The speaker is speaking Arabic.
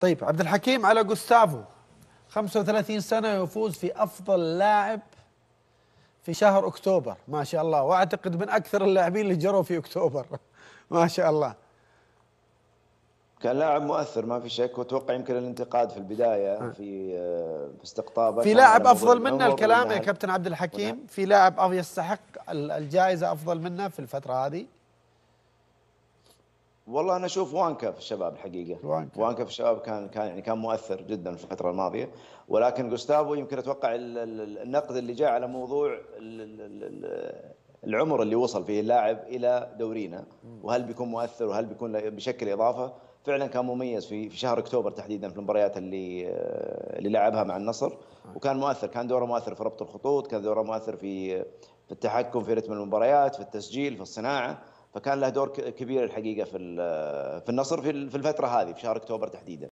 طيب عبد الحكيم على جوستافو. 35 سنة يفوز في أفضل لاعب في شهر أكتوبر. ما شاء الله. وأعتقد من أكثر اللاعبين اللي جروا في أكتوبر. ما شاء الله. كان لاعب مؤثر ما في شك. وأتوقع يمكن الانتقاد في البداية آه. في آه، في استقطابه. في لاعب موضوع منه الكلام يا كابتن عبد الحكيم. في لاعب يستحق ال- الجائزة أفضل منه في الفترة هذه. والله أنا أشوف وانكا في الشباب الحقيقة. وانكا. وانكا في الشباب كان كان يعني كان مؤثر جدا في الفترة الماضية. ولكن جوستافو يمكن أتوقع ال- ال- النقد اللي جاء على موضوع ال- ال- ال- العمر اللي وصل فيه اللاعب إلى دورينا. وهل بيكون مؤثر وهل بيكون بشكل إضافة؟ فعلا كان مميز في في شهر أكتوبر تحديدا في المباريات اللي اللي لعبها مع النصر. وكان مؤثر كان دوره مؤثر في ربط الخطوط كان دوره مؤثر في في التحكم في رتم المباريات في التسجيل في الصناعة. فكان له دور كبير الحقيقة في في النصر في ال- في الفترة هذه في شهر أكتوبر تحديدا.